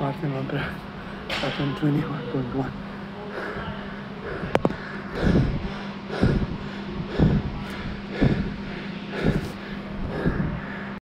Marathon 1,